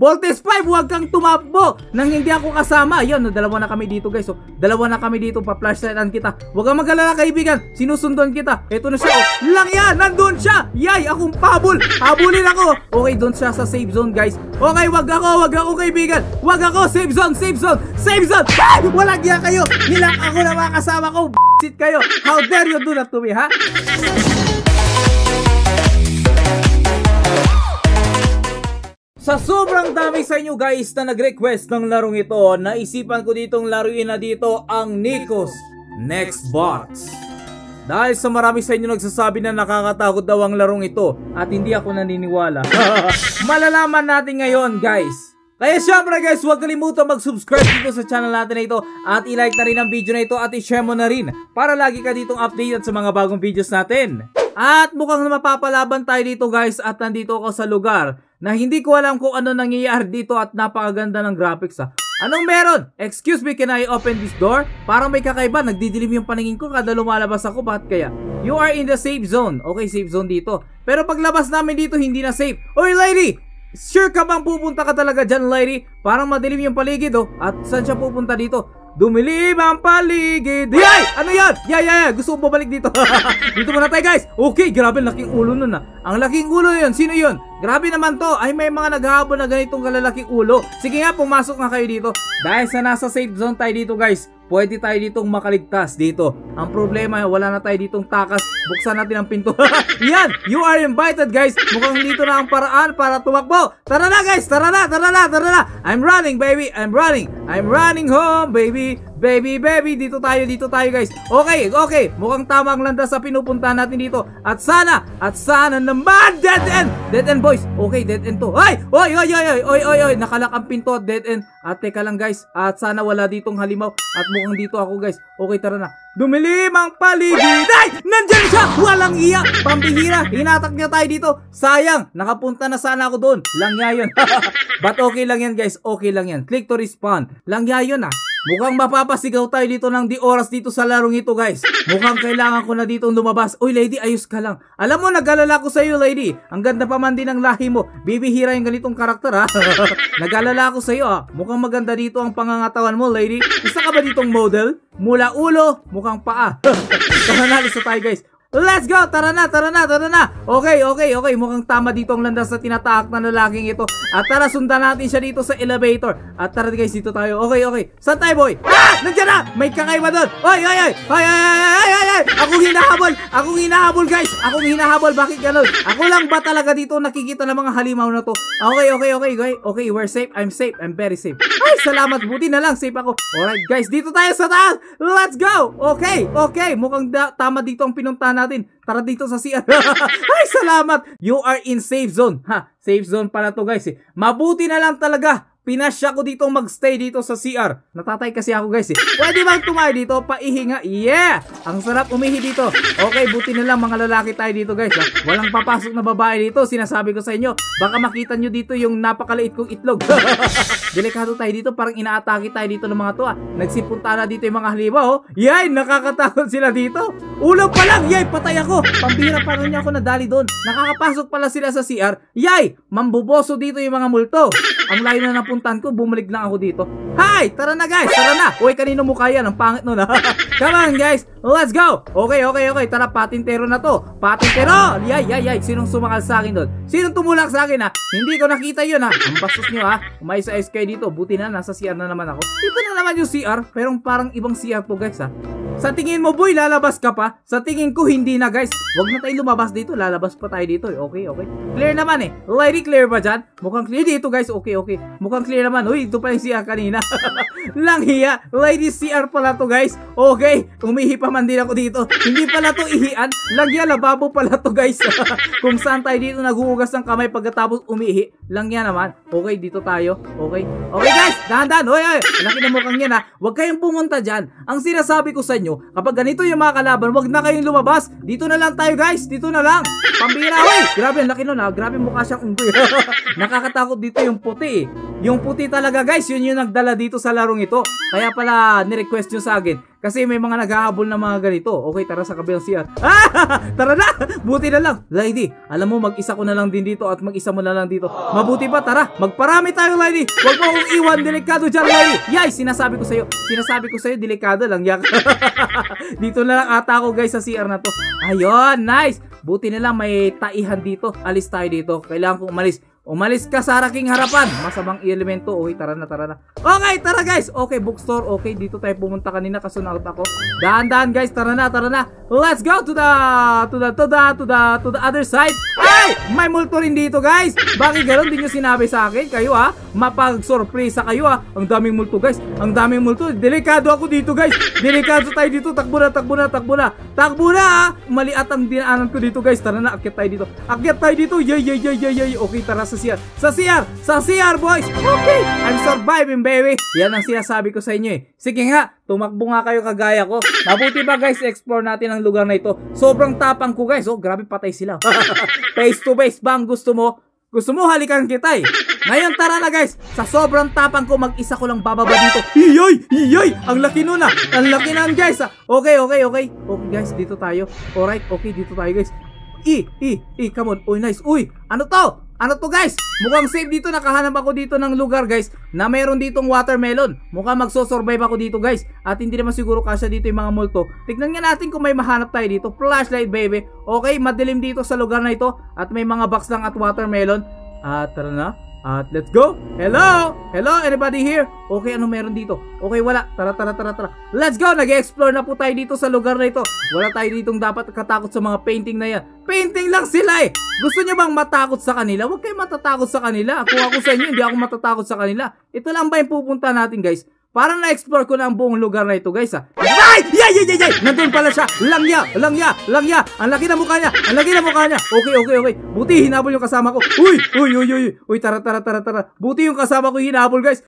Voltes 5, huwag kang tumakbo nang hindi ako kasama. Ayun, dalawa na kami dito guys. So, dalawa na kami dito. Pa-flashlightan kita. Huwag kang magalala kaibigan. Sinusundan kita. Ito na siya. Oh. Lang yan, nandun siya. Yay, akong pabul. Habulin ako. Okay, doon siya sa safe zone guys. Okay, wag ako, wag ako kaibigan. Wag ako, safe zone, safe zone, safe zone. Ay, walang yan kayo. Nilang ako na mga kasama ko. Sit kayo. How dare you do that to me, ha? Sa sobrang dami sa inyo guys na nag-request ng larong ito, naisipan ko ditong laruin na dito ang Nikos Next Box. Dahil sa marami sa inyo nagsasabi na nakakatakot daw ang larong ito at hindi ako naniniwala. Malalaman natin ngayon guys. Kaya syempre guys, huwag kalimutan mag-subscribe dito sa channel natin na ito at i-like na rin ang video na ito at i-share mo na rin para lagi ka ditong updated sa mga bagong videos natin. At mukhang mapapalaban tayo dito guys at nandito ako sa lugar na hindi ko alam kung ano nangyayari dito at napakaganda ng graphics ha. Anong meron? Excuse me, can I open this door? Parang may kakaiba, nagdidilim yung paningin ko kada lumalabas ako, bakit kaya? You are in the safe zone. Okay, safe zone dito. Pero paglabas namin dito, hindi na safe. Oy, lady! Sure ka bang pupunta ka talaga dyan, lady? Parang madilim yung paligid, oh. At saan siya pupunta dito? Dumilim ang paligid. Yay! Ano yan? Yeah, yeah, yeah. Gusto ko babalik dito. dito muna tayo, guys. Okay, grabe, laking ulo nun, ah. Ang laking ulo yun. Sino yun? Grabe naman to. Ay, may mga naghahabol na ganitong kalalaking ulo. Sige nga, pumasok nga kayo dito. Dahil sa nasa safe zone tayo dito, guys pwede tayo ditong makaligtas dito. Ang problema, wala na tayo ditong takas. Buksan natin ang pinto. Yan! You are invited guys! Mukhang dito na ang paraan para tumakbo. Tara na guys! Tara na! Tara na! Tara na! I'm running baby! I'm running! I'm running home baby! Baby, baby, dito tayo, dito tayo guys. Okay, okay. Mukhang tama ang landas sa pinupunta natin dito. At sana, at sana naman, dead end! Dead end boys. Okay, dead end to. Ay! Oy, oy, oy, oy, oy, oy, oy. Nakalak ang pinto, dead end. At teka lang guys. At sana wala ditong halimaw. At mukhang dito ako guys. Okay, tara na. Dumilim ang paligid. Ay! Nandyan siya! Walang iya! Pambihira! Hinatak niya tayo dito. Sayang! Nakapunta na sana ako doon. Langya yun. But okay lang yan guys. Okay lang yan. Click to respond. Langya yun ah. Mukhang mapapasigaw tayo dito ng di oras dito sa larong ito guys. Mukhang kailangan ko na dito lumabas. Uy lady, ayos ka lang. Alam mo, nag-alala ko sa iyo lady. Ang ganda pa man din ng lahi mo. Bibihira yung ganitong karakter ha. nag-alala ko sa iyo ha. Mukhang maganda dito ang pangangatawan mo lady. Isa ka ba ditong model? Mula ulo, mukhang paa. Tara na, lisa tayo guys. Let's go! Tara na, tara na, tara na! Okay, okay, okay. Mukhang tama dito ang landas sa tinataak na lalaking ito. At tara, sundan natin siya dito sa elevator. At tara guys, dito tayo. Okay, okay. Saan tayo, boy? Ah! Nandiyan na! May kakaiba doon! Oy, oy, oy! Oy, oy, oy, oy, oy, oy! Akong hinahabol! Akong hinahabol, guys! Akong hinahabol! Bakit ganun? Ako lang ba talaga dito nakikita ng mga halimaw na to? Okay, okay, okay, okay. Okay, we're safe. I'm safe. I'm very safe. Ay, salamat. Buti na lang. Safe ako. Alright, guys. Dito tayo sa taas. Let's go! Okay, okay. Mukhang tama dito ang pinuntahan natin. Tara dito sa CR. Ay, salamat! You are in safe zone. Ha, safe zone pala to guys eh. Mabuti na lang talaga pinasya ko dito magstay dito sa CR. Natatay kasi ako guys eh. Pwede bang tumayo dito? Paihinga. Yeah! Ang sarap umihi dito. Okay, buti na lang mga lalaki tayo dito guys. Ha? Walang papasok na babae dito. Sinasabi ko sa inyo. Baka makita nyo dito yung napakaliit kong itlog. Delikado tayo dito. Parang inaatake tayo dito ng mga to ah. Nagsipunta na dito yung mga haliba oh. Yay! Nakakatakot sila dito. Ulo pa lang! Yay! Patay ako! Pambira pa niya ako nadali doon. Nakakapasok pala sila sa CR. Yay! Mambuboso dito yung mga multo. Ang layo na napuntahan ko, bumalik lang ako dito. Hi! Tara na guys! Tara na! Uy, kanino mukha yan? Ang pangit nun ha. Come on guys! Let's go! Okay, okay, okay. Tara, patintero na to. Patintero! Yay, yay, yay. Sinong sumakal sa akin doon? Sinong tumulak sa akin ha? Hindi ko nakita yun ha. Ang bastos nyo ha. Umayos sa SK dito. Buti na, nasa CR na naman ako. Ito na naman yung CR. Pero parang ibang CR to guys ha. Sa tingin mo boy, lalabas ka pa? Sa tingin ko hindi na guys. Huwag na tayo lumabas dito. Lalabas pa tayo dito. Eh. Okay, okay. Clear naman eh. Lady clear ba dyan? Mukhang clear dito guys. Okay, okay. Mukhang clear naman. Uy, ito pa yung CR kanina. Lang hiya. Lady CR pala to guys. Okay. Umihi pa man din ako dito. Hindi pala to ihian. Langya, lababo pala to guys. Kung saan tayo dito naghuhugas ng kamay pagkatapos umihi. Langya naman. Okay, dito tayo. Okay. Okay guys, dahan-dahan. Hoy, hoy. Laki na mukhang yan ha. Huwag kayong pumunta dyan. Ang sinasabi ko sa inyo, kapag ganito yung mga kalaban, huwag na kayong lumabas. Dito na lang tayo guys. Dito na lang. Pambira, hoy. Grabe, laki nun ha. Grabe mukha siyang unggoy. Nakakatakot dito yung puti eh. Yung puti talaga guys, yun yung nagdala dito sa larong ito. Kaya pala ni-request nyo sa akin. Kasi may mga naghahabol na mga ganito. Okay, tara sa kabilang CR. Ah! Tara na! Buti na lang. Lady, alam mo, mag-isa ko na lang din dito at mag-isa mo na lang dito. Mabuti pa, tara. Magparami tayo, Lady. Huwag mo akong iwan. Delikado dyan, Lady. Yay! Sinasabi ko sa'yo. Sinasabi ko sa'yo, delikado lang. Yak. dito na lang ata ako, guys, sa CR na to. Ayun, nice. Buti na lang may taihan dito. Alis tayo dito. Kailangan kong umalis. Umalis ka sa aking harapan. Masamang elemento. Okay, tara na, tara na. Okay, tara guys. Okay, bookstore. Okay, dito tayo pumunta kanina kasunod ako. Dahan-dahan guys, tara na, tara na. Let's go to the to the to the to the to the other side. Ay! May multo rin dito guys. Bakit ganoon din niyo sinabi sa akin? Kayo ha? Mapag-sorpresa kayo ha? Ang daming multo guys. Ang daming multo. Delikado ako dito guys. Delikado tayo dito. Takbo na, takbo na, takbo na. Takbo na ha? Mali at ang dinaanan ko dito guys. Tara na, akyat tayo dito. Akyat tayo dito. Yay, yay, yay, yay, yay. Okay, tara sa CR. Sa CR! Sa CR, boys! Okay! I'm surviving, baby! Yan ang sinasabi ko sa inyo eh. Sige nga, tumakbo nga kayo kagaya ko. Mabuti ba guys, explore natin ang lugar na ito. Sobrang tapang ko guys. Oh, grabe patay sila. face to face ba ang gusto mo? Gusto mo halikan kita eh. Ngayon tara na guys. Sa sobrang tapang ko mag-isa ko lang bababa dito. Iyoy! Iyoy! Ang laki nun ah. Ang laki nun guys ah. Okay, okay, okay. Okay guys, dito tayo. Alright, okay, dito tayo guys. I, i, i, come on. Uy, nice. Uy, ano to? Ano to guys? Mukhang safe dito. Nakahanap ako dito ng lugar guys na meron ditong watermelon. Mukhang magso-survive ako dito guys. At hindi naman siguro kasya dito yung mga multo. Tignan nga natin kung may mahanap tayo dito. Flashlight baby. Okay, madilim dito sa lugar na ito. At may mga box lang at watermelon. At tara na. At let's go! Hello! Hello! Anybody here? Okay, ano meron dito? Okay, wala. Tara, tara, tara, tara. Let's go! Nag-explore na po tayo dito sa lugar na ito. Wala tayo ditong dapat katakot sa mga painting na yan. Painting lang sila eh! Gusto nyo bang matakot sa kanila? Huwag kayo matatakot sa kanila. Kung ako sa inyo, hindi ako matatakot sa kanila. Ito lang ba yung pupunta natin guys? Parang na-explore ko na ang buong lugar na ito, guys, ha. Ay! Yay! Yay! Yay! Yay! Nandun pala siya! Langya! Langya! Langya! Ang laki na mukha niya! Ang laki na mukha niya! Okay, okay, okay. Buti hinabol yung kasama ko. Uy! Uy! Uy! Uy! Uy! Tara, tara, tara, tara. Buti yung kasama ko hinabol, guys.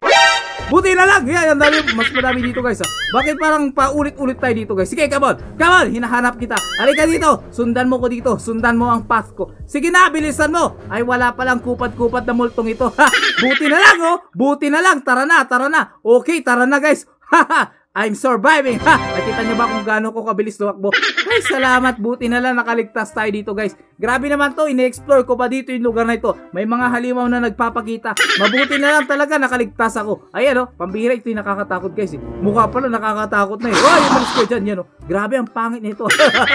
Buti na lang! Yan, ang dami, mas madami dito guys ha. Bakit parang paulit-ulit tayo dito guys? Sige, come on! Come on! Hinahanap kita! Halika dito! Sundan mo ko dito! Sundan mo ang path ko! Sige na! Bilisan mo! Ay, wala palang kupat-kupat na multong ito! Ha! Buti na lang oh! Buti na lang! Tara na! Tara na! Okay, tara na guys! Ha ha! I'm surviving! Ha! Nakita nyo ba kung gaano ko kabilis lumakbo? Ay, salamat! Buti na lang nakaligtas tayo dito, guys. Grabe naman to, ine-explore ko pa dito yung lugar na ito. May mga halimaw na nagpapakita. Mabuti na lang talaga nakaligtas ako. Ayan, oh, pambihira ito yung nakakatakot, guys. Eh. Mukha pala nakakatakot na eh. Oh, yung malis ko dyan, yan, oh. Grabe, ang pangit nito.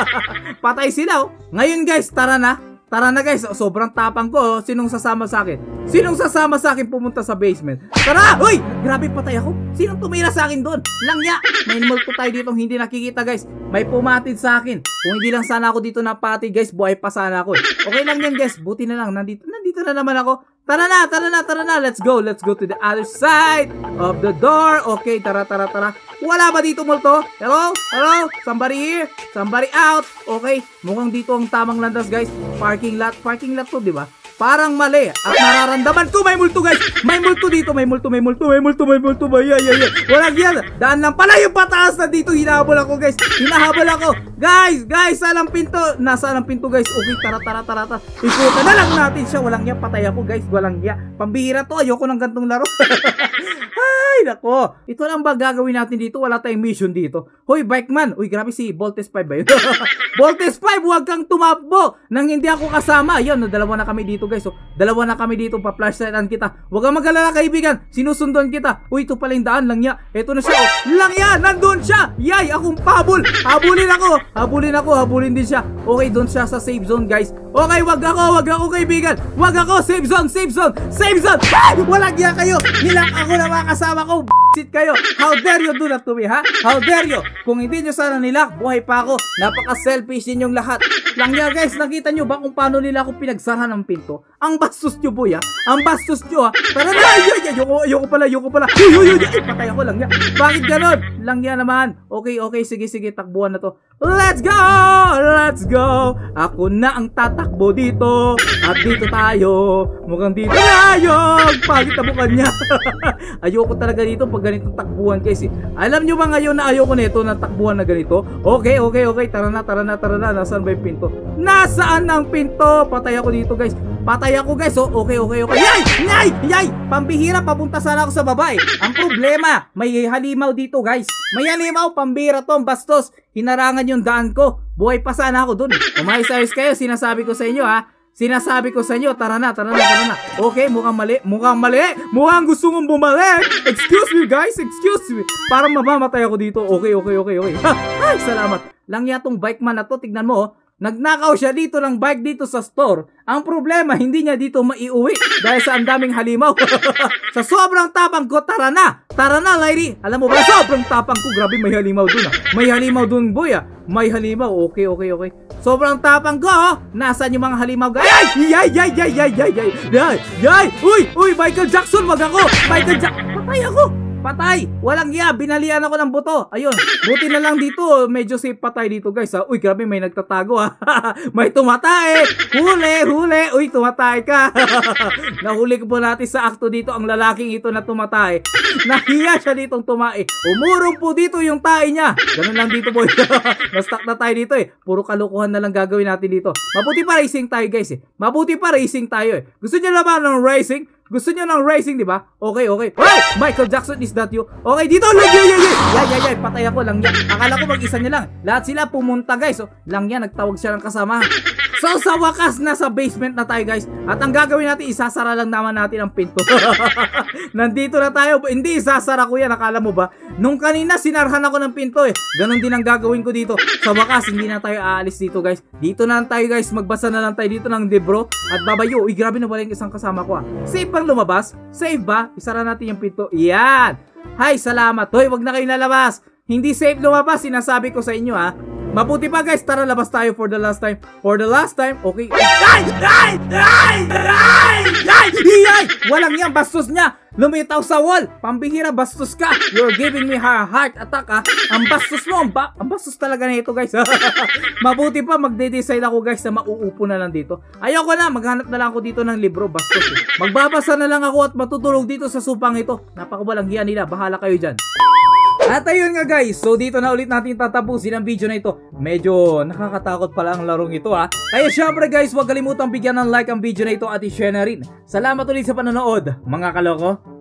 Patay sila, oh. Ngayon, guys, tara na. Tara na guys, sobrang tapang ko. Oh. Sinong sasama sa akin? Sinong sasama sa akin pumunta sa basement? Tara! Uy! Grabe patay ako. Sinong tumira sa akin doon? Langya! May multo tayo dito hindi nakikita guys. May pumatid sa akin. Kung hindi lang sana ako dito napatid guys, buhay pa sana ako. Eh. Okay lang yan guys. Buti na lang. Nandito, nandito na naman ako. Tara na, tara na, tara na. Let's go. Let's go to the other side of the door. Okay, tara, tara, tara. Wala ba dito multo? Hello? Hello? Somebody here? Somebody out? Okay, mukhang dito ang tamang landas guys. Parking lot. Parking lot to, di ba? Parang mali. At nararamdaman ko may multo guys. May multo dito. May multo, may multo, may multo, may multo. May yeah, yeah. Walang yan. Daan lang pala yung pataas na dito. Hinahabol ako guys. Hinahabol ako. Guys, guys, ang pinto? Nasaan ang pinto guys? Okay, tara, tara, tara, tara. Ikutan na lang natin siya. Walang yan. Patay ako guys. Walang yan. Pambihira to. Ayoko ng gantong laro. Ay, nako. Ito lang ba gagawin natin dito? Wala tayong mission dito. Hoy, bike man. Uy, grabe si Voltes 5 ba yun? Voltes 5, huwag kang tumakbo nang hindi ako kasama. Ayun, dalawa na kami dito guys. So, dalawa na kami dito. Pa-flashlightan kita. Huwag kang magalala kaibigan. Sinusundan kita. Uy, ito pala yung daan. Langya. Ito na siya. Oh. Langya, nandun. Yay, akong pabol. Habulin ako. Habulin ako. Habulin din siya. Okay, doon siya sa safe zone guys. Okay, wag ako. Wag ako kaibigan. Wag ako. Safe zone, safe zone, safe zone. Ay, walang iya kayo. Nilak ako na mga kasama ko. Sit kayo. How dare you do that to me, ha? How dare you? Kung hindi nyo sana nila, buhay pa ako. Napaka-selfish ninyong lahat. Lang ya guys, nakita nyo ba kung paano nila ako pinagsara ng pinto? Ang bastos nyo, boy, ha? Ang bastos nyo, ha? Tara na! Ay, ay, ayoko, ayoko pala, ayoko pala. Uy, uy, ay, patay ako lang ya. Bakit ganon? Lang ya naman. Okay, okay, sige, sige, takbuhan na to. Let's go! Let's go! Ako na ang tatakbo dito. At dito tayo. Mukhang dito tayo. Pagit na mukha niya. ayoko talaga dito pag ganitong takbuhan guys eh. Alam nyo ba ngayon na ayoko na takbuhan na ganito? Okay, okay, okay. Tara na, tara na, tara na. Nasaan ba yung pinto? Nasaan ang pinto? Patay ako dito guys. Patay ako guys. Oh, okay, okay, okay. Yay! Yay! Yay! Pambihira, papunta sana ako sa babae. Ang problema, may halimaw dito guys. May halimaw, pambira to, bastos. Hinarangan yung daan ko. Buhay pa sana ako dun. Umayos-ayos kayo, sinasabi ko sa inyo ha. Sinasabi ko sa inyo, tara na, tara na, tara na. Okay, mukhang mali, mukhang mali. Mukhang gusto mong bumalik. Excuse me guys, excuse me. Parang mamamatay ako dito. Okay, okay, okay, okay. Ha, ay, salamat. Lang yatong bike man na to, tignan mo oh. Nagnakaw siya dito ng bike dito sa store. Ang problema, hindi niya dito maiuwi dahil sa ang daming halimaw. sa sobrang tapang ko, tara na! Tara na, Lyrie! Alam mo ba, sobrang tapang ko. Grabe, may halimaw dun ah. May halimaw dun, boy ah. May halimaw. Okay, okay, okay. Sobrang tapang ko, oh. Nasaan yung mga halimaw, guys? Ay! Yay! Yay! Yay! Yay! Yay! Yay! Yay! Yay! Uy! Uy! Michael Jackson, wag ako! Michael Jackson! Patay ako! Patay! Walang iya! Binalian ako ng buto. Ayun. Buti na lang dito. Medyo safe patay dito guys. Ha? Uy, grabe may nagtatago ha. may tumatay! Huli! Huli! Uy, tumatay ka! Nahuli ko po natin sa akto dito ang lalaking ito na tumatay. Nahiya siya ditong tumae. Umurong po dito yung tae niya. Ganun lang dito boy. Na-stuck na tayo dito eh. Puro kalukuhan na lang gagawin natin dito. Mabuti pa racing tayo guys eh. Mabuti pa racing tayo eh. Gusto niyo naman ng racing? Gusto niyo ng racing, di ba? Okay, okay. Hey! Michael Jackson, is that you? Okay, dito! Lang, yay, yay, yay! Yay, yay, yay! Patay ako, lang yan. Akala ko mag-isa niya lang. Lahat sila pumunta, guys. So, lang yan, nagtawag siya ng kasama. So, sa wakas, nasa basement na tayo, guys. At ang gagawin natin, isasara lang naman natin ang pinto. Nandito na tayo. Hindi, isasara ko yan. Akala mo ba? Nung kanina, sinarhan ako ng pinto, eh. Ganon din ang gagawin ko dito. Sa wakas, hindi na tayo aalis dito, guys. Dito na lang tayo, guys. Magbasa na lang tayo dito ng libro. At babayo. Uy, grabe na pala yung isang kasama ko, ah. Safe bang lumabas? Safe ba? Isara natin yung pinto. Yan! Hay, salamat. Hoy, wag na kayo lalabas. Hindi safe lumabas, sinasabi ko sa inyo ha. Mabuti pa guys, tara labas tayo for the last time. For the last time, okay. Ay! Ay! Ay! Ay! Ay! Ay! Walang yan, bastos niya. Lumitaw sa wall. Pambihira, bastos ka. You're giving me a heart attack ha. Ang bastos mo, ang, ba ang bastos talaga na ito guys. Mabuti pa, magde-decide ako guys na mauupo na lang dito. Ayoko na, maghanap na lang ako dito ng libro, bastos eh. Magbabasa na lang ako at matutulog dito sa supang ito. Napakawalang hiya nila, bahala kayo dyan. At ayun nga guys, so dito na ulit natin tatapusin ang video na ito. Medyo nakakatakot pala ang larong ito ha. Kaya syempre guys, huwag kalimutang bigyan ng like ang video na ito at i-share na rin. Salamat ulit sa panonood, mga kaloko.